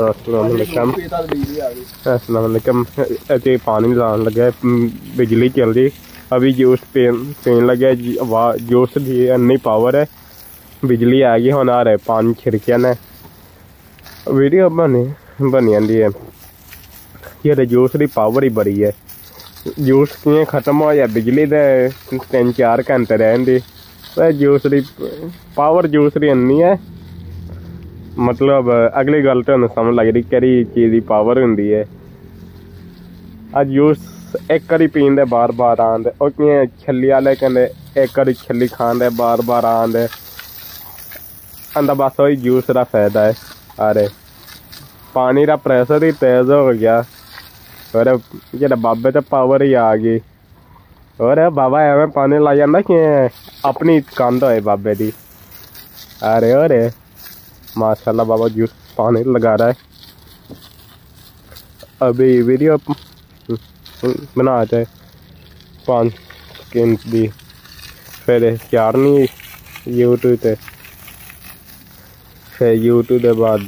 असलकम असलकम पानी लान लगे बिजली चल रही। अभी जूस पेन पेन लगे जूस की इन्नी पावर है। बिजली आ गई हम आ रहे पानी छिड़किया ने। वीडियो बनी बनी जाती है। ये जूस की पावर ही बड़ी है। जूस किए खत्म हो जाए बिजली दे तीन चार घंटे रहती जूस की पावर जूस की इन्नी है। मतलब अगली गल तो समझ लग रही कि चीज़ की पावर होंगी है अज जूस एक बारी पीन दे, बार बार आंदे छली आले कहते एक बारी छली खान दे, बार बार आंदे आंदा बस वही जूस का फ़ायदा है अरे, पानी का प्रेशर ही तेज हो गया। और जो बाबे तो पावर ही आ गई। और बाबा एवं पानी ला जाता कि अपनी कंध होए बाबे की अरे अरे। माशाल्लाह बाबा जूस पानी लगा रहा है। अभी वीडियो बना जाए पाँच स्किन भी। फिर चारनी यूट्यूब पे। फिर यूट्यूब के बाद